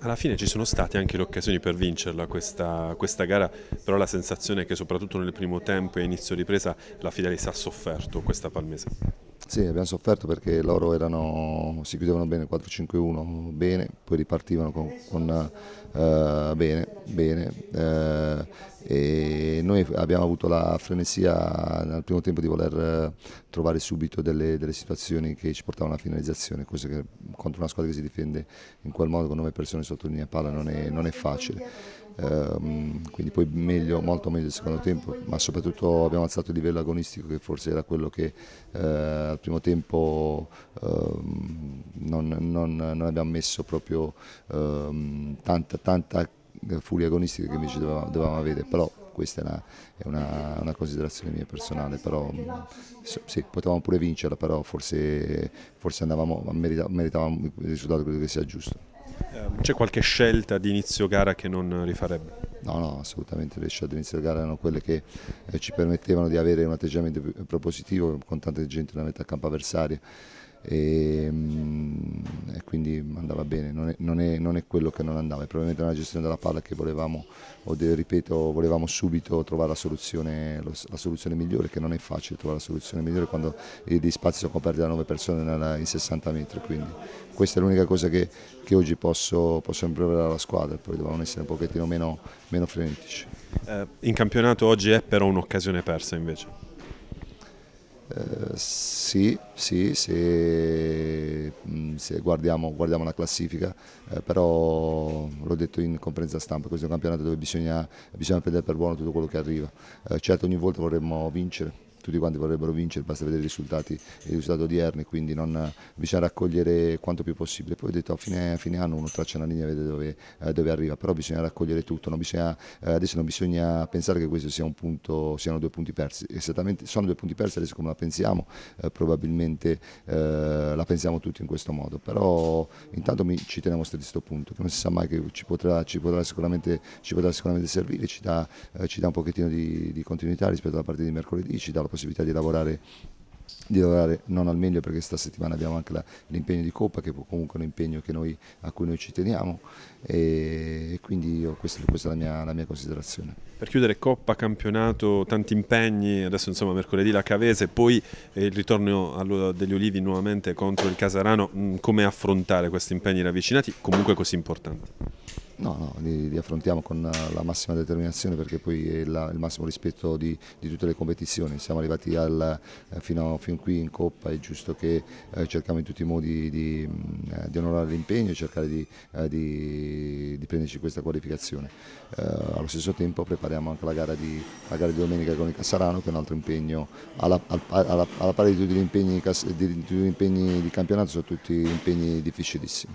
Alla fine ci sono state anche le occasioni per vincerla questa, questa, gara, però la sensazione è che soprattutto nel primo tempo e inizio ripresa la Fidelis ha sofferto questa palmese. Sì, abbiamo sofferto perché loro erano, si chiudevano bene 4-5-1, bene, poi ripartivano con, con uh, bene, bene uh, e noi abbiamo avuto la frenesia nel primo tempo di voler trovare subito delle, delle situazioni che ci portavano alla finalizzazione, cosa che contro una squadra che si difende in quel modo con nove persone sotto linea palla non è, non è facile. Um, quindi poi meglio, molto meglio il secondo tempo, ma soprattutto abbiamo alzato il livello agonistico che forse era quello che uh, al primo tempo uh, non, non, non, abbiamo messo proprio uh, tanta, tanta furia agonistica che invece dovevamo, dovevamo avere, però questa è una, è una, una considerazione mia personale, però sì, potevamo pure vincerla, però forse, forse andavamo, meritavamo il risultato credo che sia giusto. Ehm, c'è qualche scelta di inizio gara che non rifarebbe? No, no, assolutamente le scelte di inizio gara erano quelle che eh, ci permettevano di avere un atteggiamento propositivo con tanta gente nella metà campo avversaria e, mm, e, quindi andava bene, non è, non, è, non è, quello che non andava, è probabilmente una gestione della palla che volevamo, o de, ripeto, volevamo subito trovare la soluzione, la soluzione, migliore, che non è facile trovare la soluzione migliore quando gli spazi sono coperti da 9 persone nella, in 60 metri, quindi questa è l'unica cosa che, che oggi posso, posso improverare alla squadra, poi dovevamo essere un pochettino meno, meno frenetici. Eh, in campionato oggi è però un'occasione persa invece? Sì, sì, se, mm, se guardiamo, guardiamo, la classifica, eh, però l'ho detto in conferenza stampa, questo è un campionato dove bisogna, bisogna prendere per buono tutto quello che arriva. Eh, certo ogni volta vorremmo vincere, tutti quanti vorrebbero vincere, basta vedere i risultati, i risultati odierni, quindi non, bisogna raccogliere quanto più possibile. Poi ho detto a fine, a fine anno uno traccia una linea e vede dove, eh, dove, arriva, però bisogna raccogliere tutto, non bisogna, eh, adesso non bisogna pensare che questo sia un punto, siano due punti persi, esattamente sono due punti persi, adesso come la pensiamo, eh, probabilmente eh, la pensiamo tutti in questo modo, però intanto mi, ci teniamo a questo punto, che non si sa mai che ci potrà, ci potrà, sicuramente, ci potrà sicuramente, servire, ci dà, eh, ci dà un pochettino di, di continuità rispetto alla partita di mercoledì, ci dà la possibilità di lavorare di lavorare non al meglio perché questa settimana abbiamo anche l'impegno di Coppa che è comunque un impegno noi, a cui noi ci teniamo e quindi io, questa, questa, è la mia, la mia, considerazione. Per chiudere Coppa, campionato, tanti impegni, adesso insomma mercoledì la Cavese, poi il ritorno degli Olivi nuovamente contro il Casarano, mm, come affrontare questi impegni ravvicinati comunque così importanti? No, no, li, li, affrontiamo con la massima determinazione perché poi è la, il massimo rispetto di, di, tutte le competizioni. Siamo arrivati al, eh, fino, fino, qui in Coppa, è giusto che eh, cerchiamo in tutti i modi di, eh, di onorare l'impegno e cercare di, eh, di, prenderci questa qualificazione. Eh, allo stesso tempo prepariamo anche la gara di, la gara domenica con il Cassarano che è un altro impegno, alla, alla, alla pari di tutti gli impegni di campionato sono tutti impegni difficilissimi.